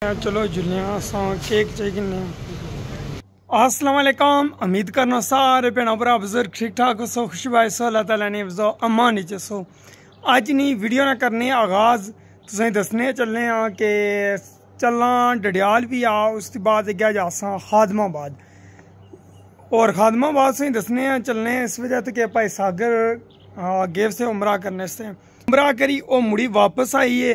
چلو جلنے آسان کیک چیکن اسلام علیکم۔ امید کرنا سارے پینا برا، بزرگ ٹھیک ٹھاک سو، خوشی بھائی سو، اللہ تعالیٰ نے وزو امانی چ سو۔ اج نی ویڈیو نہ کرنے آغاز تسیں دسنے چلنے ہاں کہ چلنا ڈڈیال بھی آ، اس کے بعد گیا جاساں خادمہ خادم اور خادمہ آباد سے دسنے ہاں چلنے اس وجہ تک کہ پائی ساگر گیو سے عمرہ کرنے سے۔ عمرہ کری وہ مڑی واپس آئیے۔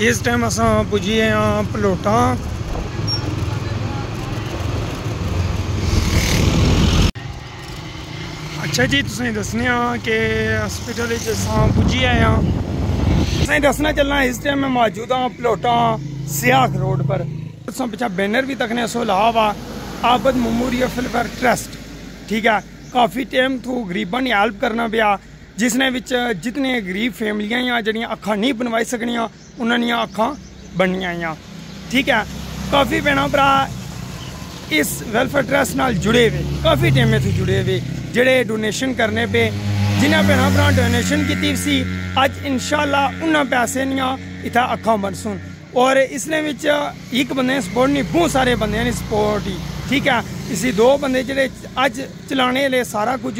ਇਸ ਟਾਈਮ ਅਸਾਂ ਪੁੱਜੀਏ ਆ ਪਲੋਟਾਂ ਅੱਛਾ ਜੀ ਤੁਸੀਂ ਦੱਸਨੇ ਆ ਕਿ ਹਸਪੀਟਲ ਵਿੱਚ ਅਸਾਂ ਪੁੱਜੀ ਆਏ ਆ ਅਸੀਂ ਦੱਸਣਾ ਚੱਲਣਾ ਇਸ ਟਾਈਮ ਮੈਂ ਮੌਜੂਦ ਆ ਪਲੋਟਾਂ ਸਿਆਖ ਰੋਡ ਪਰ ਅਸਾਂ ਪਿੱਛੇ ਬੈਨਰ ਵੀ ਤੱਕਨੇ ਸੋ ਲਾਵਾ ਆਬਦ ਮੈਮੋਰੀਅਲ ਫਿਲਫਰ ਟਰਸਟ ਠੀਕ ਹੈ ਕਾਫੀ ਟਾਈਮ ਤੋਂ ਗਰੀਬਾਂ ਦੀ ਹੈਲਪ ਕਰਨਾ ਪਿਆ ਜਿਸ ਨੇ ਵਿੱਚ ਜਿਤਨੇ ਗਰੀਬ ਫੈਮਲੀਆਂ ਆ, ਜਿਹੜੀਆਂ ਅੱਖਾਂ ਨਹੀਂ ਬਣਵਾਈ ਸਕਣੀਆਂ, ਉਹਨਾਂ ਦੀਆਂ ਅੱਖਾਂ ਬਣਨੀਆਂ ਆ। ਠੀਕ ਹੈ? ਕਾਫੀ ਭੈਣਾਂ ਭਰਾ ਇਸ ਵੈਲਫੇਅਰ ਟਰਸਟ ਨਾਲ ਜੁੜੇ ਹੋਏ। ਕਾਫੀ ਟਾਈਮ ਤੋਂ ਜੁੜੇ ਹੋਏ, ਜਿਹੜੇ ਡੋਨੇਸ਼ਨ ਕਰਨੇ ਪਏ। ਜਿਨ੍ਹਾਂ ਭੈਣਾਂ ਭਰਾ ਡੋਨੇਸ਼ਨ ਕੀਤੀ ਸੀ, ਅੱਜ ਇਨਸ਼ਾਅੱਲਾ ਉਹਨਾਂ ਪੈਸੇ ਨੀਆਂ ਇਥਾ ਅੱਖਾਂ ਬਣਸਣ ਔਰ ਇਸ ਨੇ ਵਿੱਚ ਇੱਕ ਬੰਦੇ ਨੇ ਸਪੋਰਟ ਨਹੀਂ, ਬਹੁਤ ਸਾਰੇ ਬੰਦਿਆਂ ਨੇ ਸਪੋਰਟ ਹੀ। ਠੀਕ ਹੈ? ਇਸੇ ਦੋ ਬੰਦੇ ਜਿਹੜੇ ਅੱਜ ਚਲਾਣੇ ਲਈ ਸਾਰਾ ਕੁਝ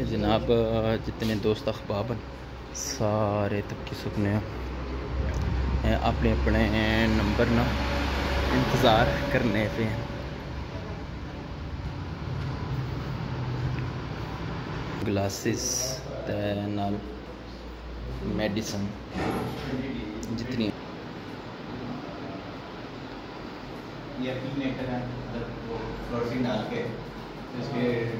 اچھا جناب، جتنے دوست اخباب ہیں سارے تب کی سکنے ہیں اپنے اپنے نمبر نا انتظار کرنے پہ ہیں۔ گلاسز نال میڈیسن جتنی۔ یقین ہے کہ وہ فلورسی ڈال کے اس کے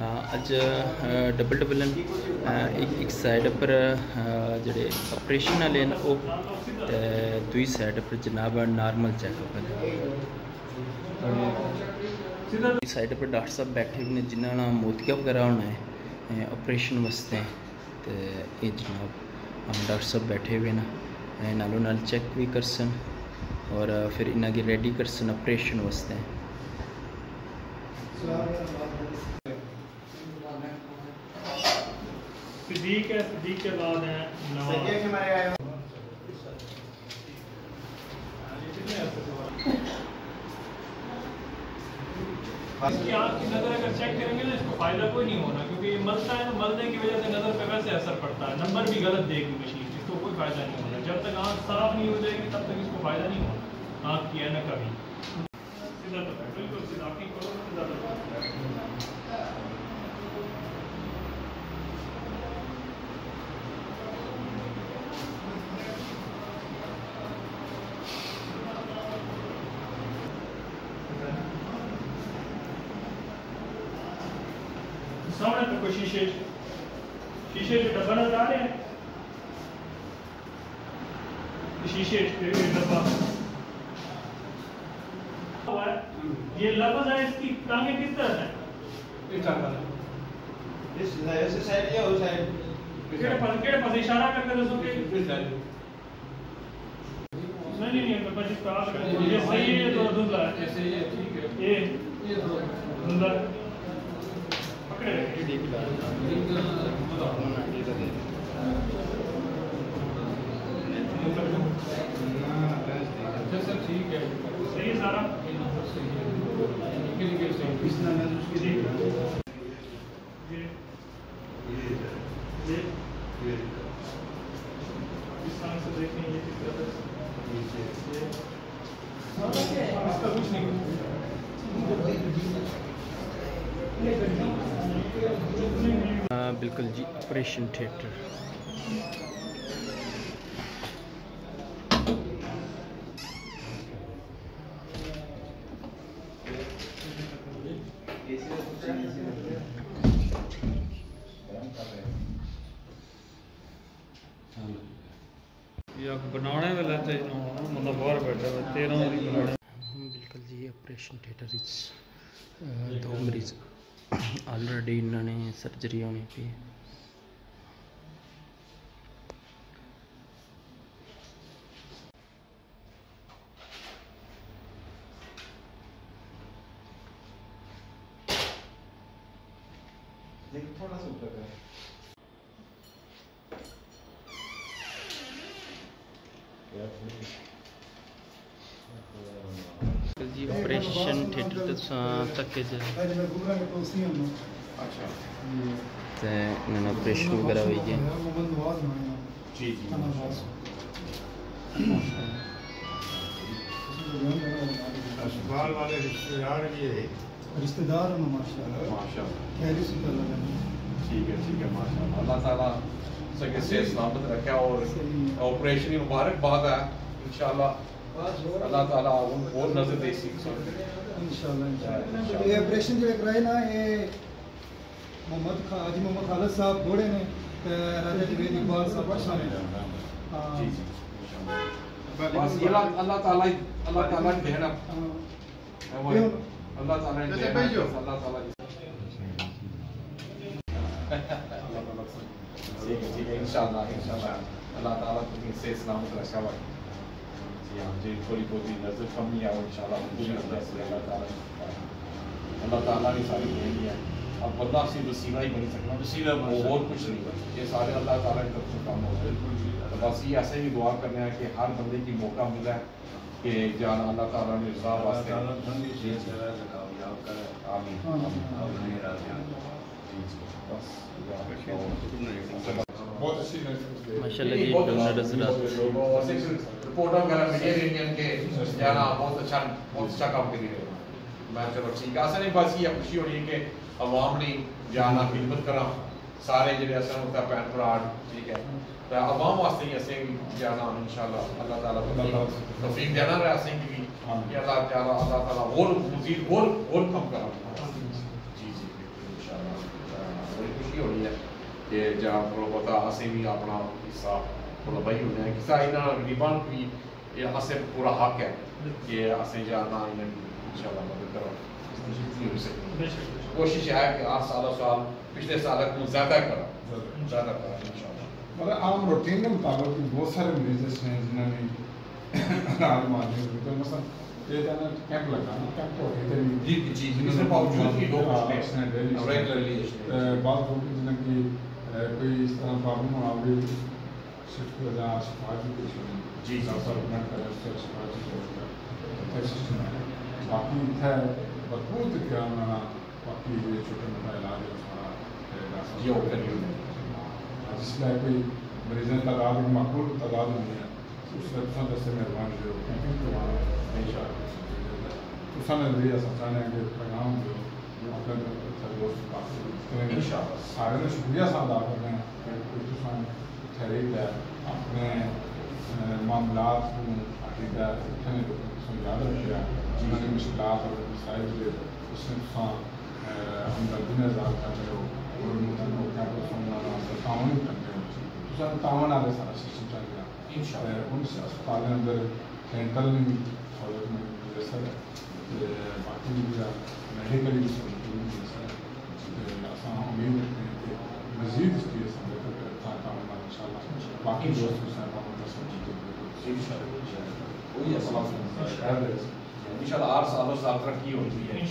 اچھ ڈبل ڈبل ایک سائیڈ پر جیسے اپریشن دئی سائیڈ جناب چیک اس ڈاکٹر صاحب بٹھے بھی جن موتیاں ہونا ہے اپریشن جناب ڈاکٹر سب بھٹے بھی ہیں نالوں نال چیک بھی کر سن اور انگی ریڈی کر سن اپریشن صدیق ہے صدیق کے بعد ہیں نواز۔ اس کی آپ کی نظر اگر چیک کریں گے نا اس کو فائدہ کوئی نہیں ہونا کیونکہ یہ ملتا ہے تو ملنے کی وجہ سے نظر پہ ویسے اثر پڑتا ہے۔ نمبر بھی غلط دے گی مشین اس کو کوئی فائدہ نہیں ہونا۔ جب تک آنکھ صاف نہیں ہو جائے گی تب تک اس کو فائدہ نہیں ہونا۔ آنکھ کی ہے نہ کبھی۔ سامنے تو کوئی شیشے شیشے جو ڈبا نظر آ رہے ہیں۔ شیشے ڈبا یہ لفظ ہے اس کی ٹانگیں کس طرح ہیں؟ اس طرح ہے اس سائیڈ سے سائیڈ یا اس سائیڈ کیڑے پاس کیڑے پاس اشارہ کر کے دسو کہ اس سائیڈ نہیں نہیں نہیں بس اس کا آپ یہ صحیح ہے تو دھندلا ہے۔ ایسے ہی ہے ٹھیک ہے۔ یہ دھندلا ہے۔ سارا اس طرح سے دیکھیں یہ کس طرح سے اس کا کچھ نہیں انکل جی آپریشن تھیٹر بنانے باہر بیٹھا بالکل جی آپریشن تھیٹر دو مریض آلریڈی انہوں نے سرجری ہونی پی اچھا۔ جی آپریشن ਥੀਏਟਰ ਤੱਕ ਜੇ ਅੱਛਾ ਤੇ ਇਹਨਾਂ ਨੇ دار ہیں ماشاء اللہ ماشاء اللہ ٹھیک ہے ٹھیک ہے ماشاء اللہ اللہ تعالیٰ سکے سے سلامت رکھا اور آپریشن مبارک باد ہے انشاءاللہ اللہ تعالیٰ ان کو نظر دے سکھ سکتے انشاءاللہ۔ یہ آپریشن جو ایک کرائے نا یہ محمد حاجی محمد خالد صاحب گھوڑے نے راجہ جوید اقبال صاحب شامل ہاں۔ جی جی۔ بس اللہ تعالیٰ اللہ تعالیٰ کی دہنا ہاں۔ اللہ تعالیٰ کی دہنا اللہ تعالیٰ کی اللہ تعالیٰ سے رکھا ہوا جی ہاں جی تھوڑی بہت نظر اللہ تعالیٰ اللہ تعالیٰ نے ساری دے دیا اب بندہ وسیلہ ہی بن سکنا وسیلہ اور کچھ نہیں بن یہ سارے اللہ تعالیٰ کی طرف سے کام بس یہ ایسے ہی دعا کرنا ہے کہ ہر بندے کی موقع ملا کہ اللہ تعالیٰ نے رضا واسطے آمین آمین بہت رپورٹر وغیرہ میڈیا انڈین کے۔ جانا بہت اچھا بہت اچھا کام کر رہے میں چلو ٹھیک ہے۔ اصل بس یہ خوشی ہو رہی ہے کہ عوام نے جانا خدمت کرا سارے جڑے اصل ہوتا ہے بھن بھرا ٹھیک ہے۔ تو عوام واسطے ہی اصل جانا انشاءاللہ۔ اللہ تعالیٰ توفیق دینا رہا اصل کی اللہ تعالیٰ اللہ تعالیٰ اور مزید اور اور کم کرا۔ ਕਿ ਜਾਂ ਤੁਹਾਨੂੰ ਪਤਾ ਅਸੀਂ ਵੀ ਆਪਣਾ ਹਿੱਸਾ ਥੋੜਾ ਬਈ ਹੁੰਦੇ ਹਾਂ ਕਿਸਾ ਇਹਨਾਂ ਗਰੀਬਾਂ ਨੂੰ ਵੀ ਇਹ ਅਸੇ ਪੂਰਾ ਹੱਕ ਹੈ ਕਿ ਅਸੀਂ ਜਾਣਾ ਇਹਨਾਂ ਇਨਸ਼ਾਅੱਲਾ ਮਦਦ ਕਰਾਂ کوشش ہے کہ آج سالہ سال پچھلے سالہ کو زیادہ کرا زیادہ کرا انشاءاللہ۔ مگر عام روٹین کے مطابق بہت سارے مریض ہیں جنہوں نے عالم آدمی ہوئے مثلا یہ تھا نا کیمپ لگانا کیمپ ہو گئے تھے جی جی جنہوں نے باوجود کی لوگ ہاں، ہاں، ریگولرلی بعض لوگ جنہوں کی کوئی اس طرح پرابلم ہو آپ بھی شفٹ ہو جائیں شفاعت بھی کچھ ہو جی ڈیولپمنٹ کا اس سے شفاعت ہو سسٹم ہے۔ باقی ہے بھرپور کیا ہمارا باقی یہ چھوٹے موٹا علاج ہے سارا ہاں، جس میں کوئی مریضوں کی تعداد معقول تعداد ہوئی ہے۔ اس وقت دستے مہربان جو ہمیشہ اس نظریہ سمجھانے کے پیغام جو اپنے سارے کا شکریہ صاحب آپ نے خریدا اپنے معاملات کو خریدا یاد رکھا جنہوں نے مشکلات اور مسائل اس نے ہمدردی اظہار کر رہے ہو اور مطلب ہو کیا تعاون کرتے ہو تعاون آ رہے سارا سسٹم چل رہا ان شاء اللہ ان سے اسپتال اندر کینٹل میں بھی سہولت میں میسر باقی میڈیکل بھی سہولت میسر امید رکھتے ہیں کہ مزید اس چیز سے بہتر کرتا کام ان شاء اللہ باقی دوست کو سر محمد رسول جی کوئی اصلا ان شاء اللہ آٹھ سالوں سال ترقی ہوتی ہے۔ ان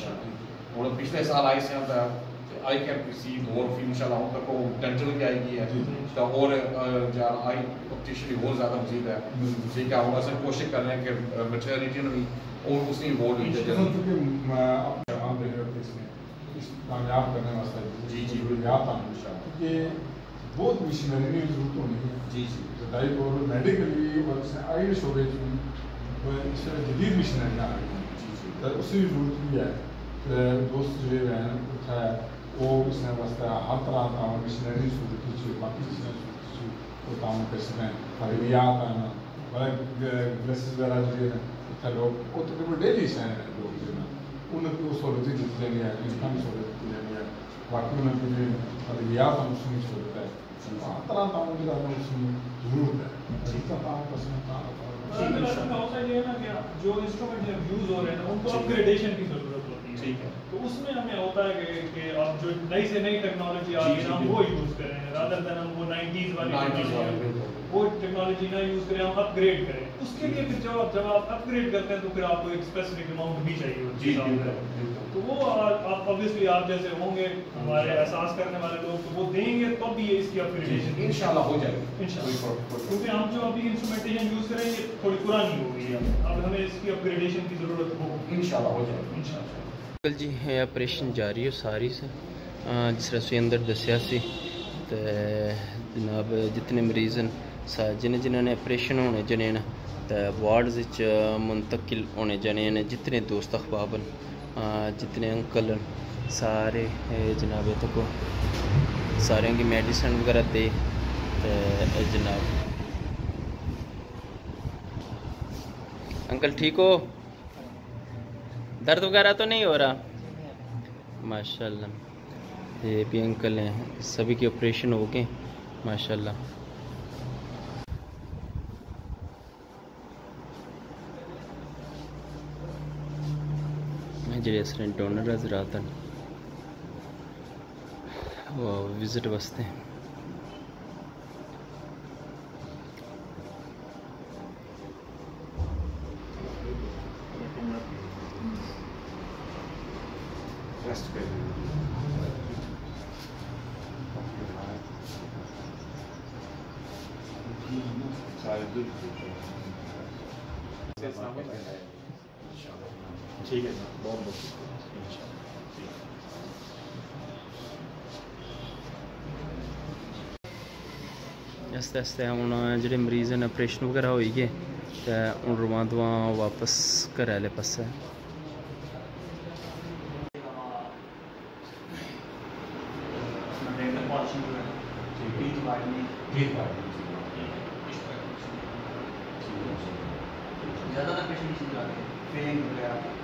اور پچھلے سال آئی سے ہم آئی کیمپ ریسیو اور پھر ان شاء تک وہ ڈینٹل کی آئی گئی ہے۔ اور آئی آپٹیشن اور زیادہ مزید ہے۔ ٹھیک ہے اور اصل کوشش کر رہے ہیں کہ میٹرنیٹی میں بھی اور اس میں انوالو ہوئی ہے اس میں کامیاب کرنے واسطے جی، جی۔ ضروریات ہیں کیونکہ بہت مشینری کی ضرورت ہونی ہے جی جی ابتدائی طور پر میڈیکلی اور اس نے آئی شعبے میں اس طرح جدید مشینری آ رہی ہیں جی جی اس کی ضرورت بھی ہے دوست جو ہے کچھ ہے وہ اس نے واسطے ہر طرح کا مشینری صورت کی باقی چیزیں صورت کی وہ کام کر سکیں فریبیات ہیں بڑے گلیسز وغیرہ جو ہے اتنے لوگ وہ تقریباً ڈیلی سے ہیں لوگ سہولت ہے باقی جو انسٹرومنٹ ہو رہے ہیں ان کو اپ گریڈیشن کی ضرورت ہوتی ٹھیک ہے تو اس میں ہمیں ہوتا ہے کہ کہ اب جو نئی سے نئی ٹیکنالوجی آ گئی نا ہم وہ یوز کریں۔ رادر دین ہم وہ نائنٹیز والی وہ ٹیکنالوجی نہ یوز کریں ہم اپ گریڈ کریں۔ اس کے لیے پھر جب آپ جب آپ اپ گریڈ کرتے ہیں تو پھر آپ کو ایک اسپیسیفک اماؤنٹ بھی چاہیے جی ہے تو وہ آپ obviously آپ جیسے ہوں گے ہمارے احساس کرنے والے لوگ تو وہ دیں گے تب بھی یہ اس کی اپ گریڈیشن انشاءاللہ ہو جائے گا انشاءاللہ۔ کیونکہ ہم جو ابھی انسٹرومنٹیشن یوز کریں گے تھوڑی پرانی ہو گئی ہے اب ہمیں اس کی اپ گریڈیشن کی ضرورت ہو انشاءاللہ ہو جائے گا انشاءاللہ۔ کل جی ہے آپریشن جاری ہے ساری سے جس طرح سے اندر دسیا سی تے جناب جتنے مریض ہیں سا- جنہیں جنہوں نے آپریشن ہونے جنے نا تے وارڈز منتقل ہونے جنے نے جتنے دوست احباب ہیں جتنے انکل ہیں سارے جناب تک سارے کی میڈیسن وغیرہ دے تے جناب انکل ٹھیک ہو درد وغیرہ تو نہیں ہو رہا۔ ماشاء اللہ یہ بھی انکل ہیں۔ سبھی کے آپریشن ہو گئے۔ ماشاء اللہ جڑے ڈونر حضرات ہیں وہ وزٹ واسطے۔ ٹھیک ہے سر بہت بہت شکریہ آستہ ہوں جڑے مریض نے آپریشن وغیرہ ہوئی گئے تو ہوں رواں دواں واپس گھر پاس پاسے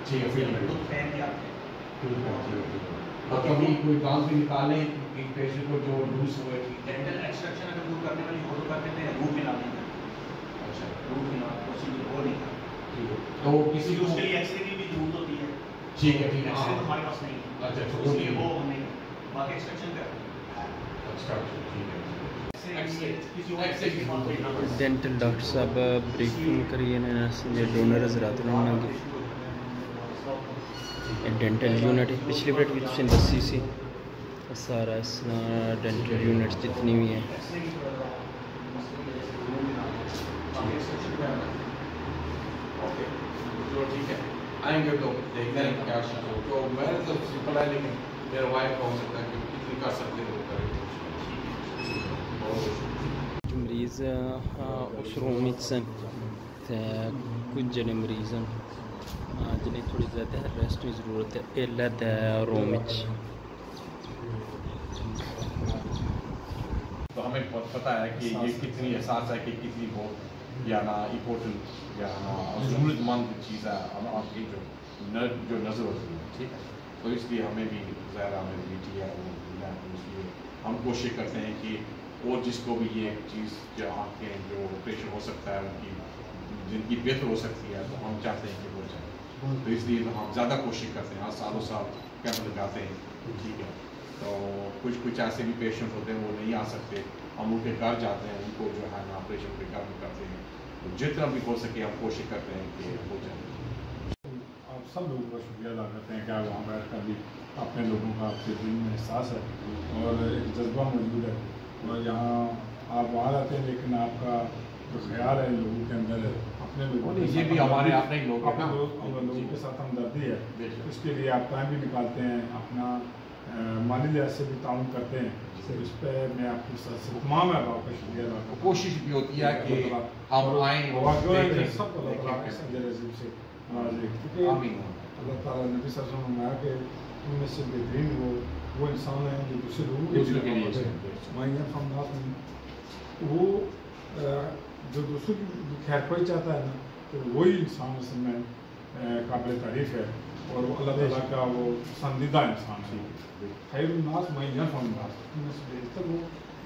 ٹھیک ہے ہیں؟ اور کبھی کوئی دانت بھی نکالنے ایک پیشنٹ کو جو لوز ہوئے۔ ڈینٹل ایکسٹریکشن اگر دور کرنے والی ہو تو کر دیتے ہیں روٹ کنال نہیں اچھا۔ روٹ کنال پروسیجر وہ نہیں تھا ٹھیک ہے۔ تو کسی کو اس کے لیے ایکس رے بھی ضرورت ہوتی ہے۔ ٹھیک ہے ٹھیک ہے۔ ہاں۔ ہمارے پاس نہیں ہے۔ اچھا اچھا اس لیے وہ نہیں باقی ایکسٹریکشن کا اچھا ٹھیک ہے کسی اور ایکس رے کی بات ہوئی۔ نا ڈینٹل ڈاکٹر صاحب بریفنگ کریے نے ڈونر حضرات نے کی ڈینٹل یونٹ پچھلی بریٹ بھی تسی دسی سی سارا ڈینٹل یونٹ جتنی بھی ہیں ٹھیک ہے آئیں گے تو دیکھتے ہیں کیا چیز ہو تو میں نے تو سمپل ہے لیکن میرا وائف کا ہو سکتا ہے کہ کتنی کر سکتے ہیں وہ کریں بہت بہت جو مریض اس روم سن تے کچھ جنے مریض ہیں جنہیں تھوڑی زیادہ ریسٹ کی ضرورت ہے یہ لہدا ہے روم تو ہمیں پتہ ہے کہ یہ کتنی احساس ہے کہ کتنی وہ یعنی یا نا امپورٹنٹ یا نا یعنی ضرورت مند چیز ہے آپ کی جو جو نظر ہوتی ہے، ٹھیک ہے؟ تو اس لیے ہمیں بھی ظاہر ہمیں بیٹی ہے، وہ تو اس لیے ہم کوشش کرتے ہیں کہ اور جس کو بھی یہ چیز جو آنکھ کے جو آپریشن ہو سکتا ہے، ان کی زندگی بہتر ہو سکتی ہے، تو ہم چاہتے ہیں کہ ہو جائے۔ تو اس لیے تو ہم زیادہ کوشش کرتے ہیں، ہر سالوں سال کیمپ لگاتے ہیں۔ ٹھیک ہے۔ تو کچھ کچھ ایسے بھی پیشنٹ ہوتے ہیں، وہ نہیں آ سکتے۔ ہم ان کے گھر جاتے ہیں، ان کو جو ہے نا آپریشن پہ گرم کرتے ہیں۔ تو جتنا بھی ہو سکے ہم کوشش کرتے ہیں کہ ہو جائے۔ آپ سب لوگوں کا شکریہ ادا کرتے ہیں کہ آپ وہاں بیٹھ کر بھی اپنے لوگوں کا آپ کے دل میں احساس ہے اور ایک جذبہ موجود ہے۔ اور یہاں آپ وہاں رہتے ہیں، لیکن آپ کا خیال ہے لوگوں کے اندر اپنے یہ بھی ہمارے اپنے لوگ لوگوں کے ساتھ ہمدردی ہے۔ اس کے لیے آپ ٹائم بھی نکالتے ہیں اپنا مالی لحاظ سے بھی تعاون کرتے ہیں۔ اس پہ میں آپ کا شکریہ کوشش بھی ہوتی ہے کہ ہم آئیں۔ سب عظیم سے اللہ تعالیٰ نبی صلی اللہ علیہ وسلم نے کہ میں سے بہترین وہ وہ انسان ہیں جو دوسرے لوگوں کے لیے وہ جو دوسروں کی خیر کوئی چاہتا ہے نا، تو وہی انسان اس میں قابل تعریف ہے اور وہ اللہ تعالیٰ کا وہ پسندیدہ انسان ہے۔ خیر الناس میں نہ الناس۔ میں سے بہتر وہ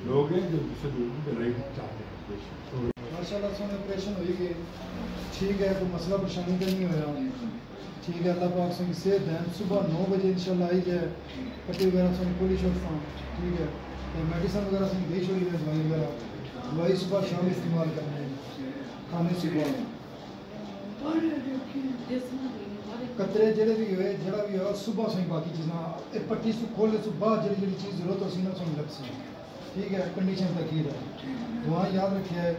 لوگ ہیں جو دوسرے لوگوں کے لڑائی چاہتے ہیں۔ ماشاء اللہ سے آپریشن ہوئی کہ ٹھیک ہے، کوئی مسئلہ پریشانی کا نہیں ہوا انہیں ٹھیک ہے، اللہ پاک سنگھ صحت ہے صبح نو بجے ان شاء اللہ آئی جائے پٹی وغیرہ سنگھ پولیش اور فارم ٹھیک ہے۔ میڈیسن وغیرہ سنگھ دیش ہوئی ہے، دوائی وغیرہ۔ وہی صبح شام استعمال کرنے کھانے سے بولنے قطرے جڑے بھی ہوئے جڑا بھی ہوا صبح سے باقی چیزاں ایک پٹی سے کھولے سے بعد جڑی جڑی چیز ضرورت ہوتی ہے سن لگ سی ٹھیک ہے کنڈیشن تقیر ہے وہاں یاد رکھے ہے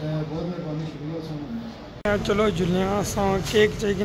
بہت مہربانی شکریہ سن چلو جلیاں ساں کیک چاہیے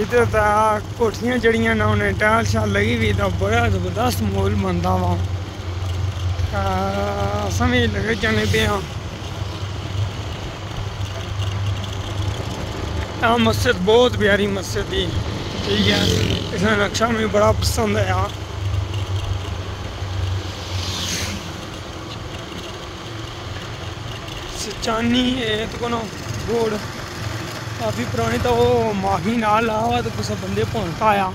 ਇੱਧਰ ਤਾਂ ਕੋਠੀਆਂ ਜੜੀਆਂ ਨਾ ਉਹਨੇ ਟਾਲ ਸ਼ਾਲ ਲੱਗੀ ਵੀ ਤਾਂ ਬੜਾ ਜ਼ਬਰਦਸਤ ਮੋਲ ਮੰਦਾ ਵਾ। ਸਮਝ ਲੱਗੇ ਜਾਣੇ ਪਿਆ آ مسجد بہت پیاری مسجد تھی ٹھیک ہے اس میں نقشہ میں بڑا پسند ہے یہاں ہے تو کو روڈ کافی پرانی تو ਉਹ ਮਾਹੀ ਨਾਲ ਆ ਵਾ ਤੇ ਕੁਛ ਬੰਦੇ ਭੁੰਨਤਾ ਆ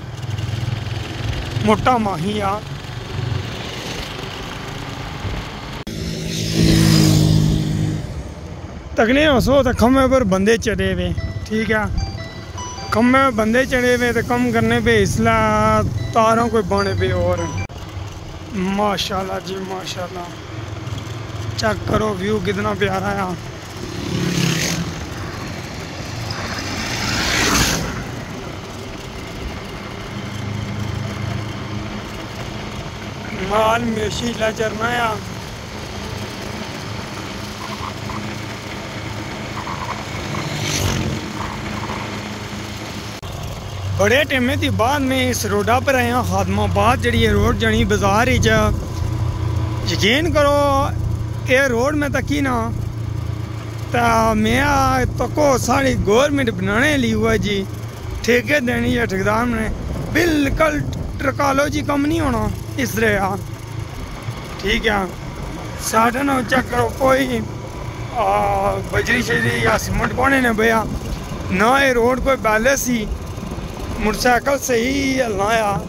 ਮੋਟਾ ਮਾਹੀ ਆ। ਤਗਨੇ ਹਸੋ ਤਾਂ ਖੰਮੇ پر ਬੰਦੇ ਚੜੇ ਵੇ، ਠੀਕ ਆ। کم میں بندے چڑھے ہوئے تو کم کرنے پہ اسلا تاروں کو بانے پہ اور ماشاءاللہ جی ماشاءاللہ چیک کرو ویو کتنا پیارا ہے Mal Messi la بڑے ٹیمے دی بعد میں اس روڈا پر آیا ہیں خادم آباد، جڑی ہے روڈ جنی بازار ہی جا یقین کرو، اے روڈ میں تکی نا۔ تا میں تکو ساری گورنمنٹ بنانے لی ہوا جی۔ ٹھیکے دینی ہے ٹھیکدار نے۔ بالکل ٹرکالوجی کم نہیں ہونا۔ تیسرے ہاں ٹھیک ہے. ساٹھن کرو. کوئی بجری شجری یا سیمنٹ پونے نے بیا نہ یہ روڈ کوئی بیلے سی. مرسیکل سے ہی اللہ آیا ہے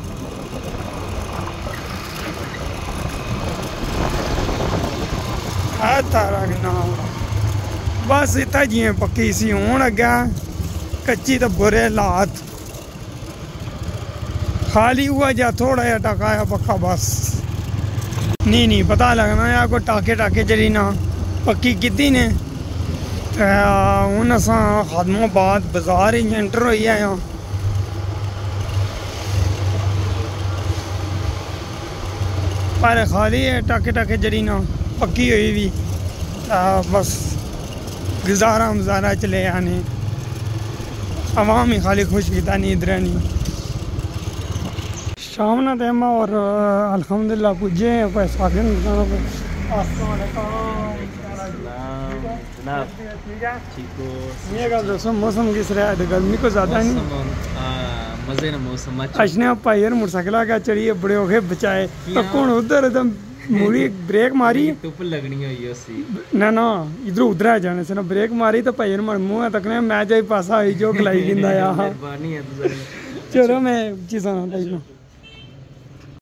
لایا تارا نام بس اتا جی پکی سی. ہوں اگیں کچی تو برے حالات جہا تھوڑا جہا ٹاک نہیں پتا لگنا کوئی جڑی نا۔ پکی کی ہوں آسان ختم بعد بازار ہی اینٹر ہوا جڑی نا۔ بھی۔ بس۔ گزارا مزارا چلے آنے۔ عوام ہی خالی خوش کیتا نہیں ادھر نہیں۔ شام نہ ٹائم اور الحمد للہ پوجے ہیں بس آخر دوستوں موسم کس رہا ہے؟ گرمی کو زیادہ نہیں۔ مزے موسم اچھا، اچھنے آپ یار موٹر سائیکل کا چڑھیے بڑے ہو بچائے۔ تو کون ادھر ایک دم بریک ماری؟ ٹپ لگنی ہوئی اسی۔ نہ نہ ادھر ادھر ہے جانے سے بریک ماری تو پیر مر منہ تک نے میں جائی پاسا ہوئی جو کلائی گیندا یا چلو میں چیزاں دیکھنا